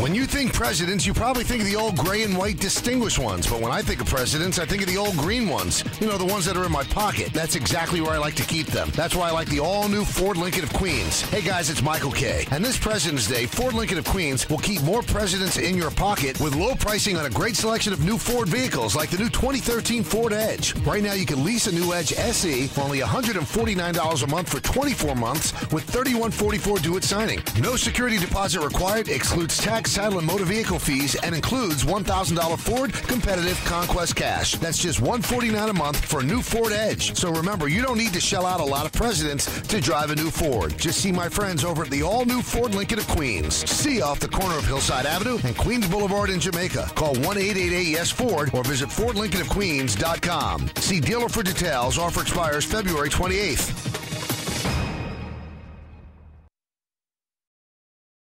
When you think presidents, you probably think of the old gray and white distinguished ones. But when I think of presidents, I think of the old green ones. You know, the ones that are in my pocket. That's exactly where I like to keep them. That's why I like the all new Ford Lincoln of Queens. Hey guys, it's Michael Kay. And this President's Day, Ford Lincoln of Queens will keep more presidents in your pocket with low pricing on a great selection of new Ford vehicles like the new 2013 Ford Edge. Right now, you can lease a new Edge SE for only $149 a month for 24 months with 3144 due at signing. No security deposit required, excludes tax, title, and motor vehicle fees, and includes $1,000 Ford competitive Conquest cash. That's just 149 a month for a new Ford Edge. So remember, you don't need to shell out a lot of presidents to drive a new Ford. Just see my friends over at the all-new Ford Lincoln of Queens. See off the corner of Hillside Avenue and Queens Boulevard in Jamaica. Call 1-888-YES-FORD or visit FordLincolnofQueens.com. See dealer for details. Offer expires February 28th.